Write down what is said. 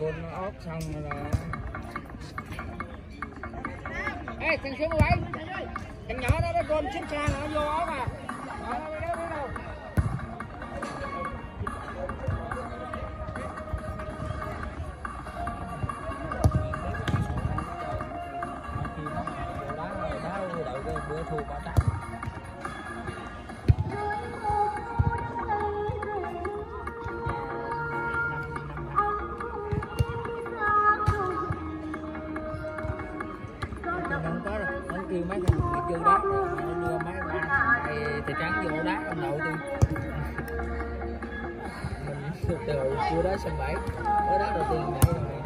côn ốc xong rồi là ê thằng số 17 thằng nhỏ đó nó côn chiếc xe nó vô ốc à đó nó đâu nó đâu đá đậu bữa thu ba chắc thì cắn vô đá ông nội tôi. Mình từ từ chưa đá sân bảy mới đá đầu tiên nhảy rồi